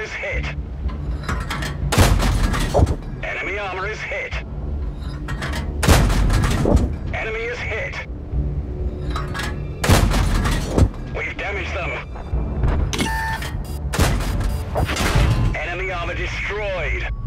is hit. Enemy armor is hit. Enemy is hit. We've damaged them. Enemy armor destroyed.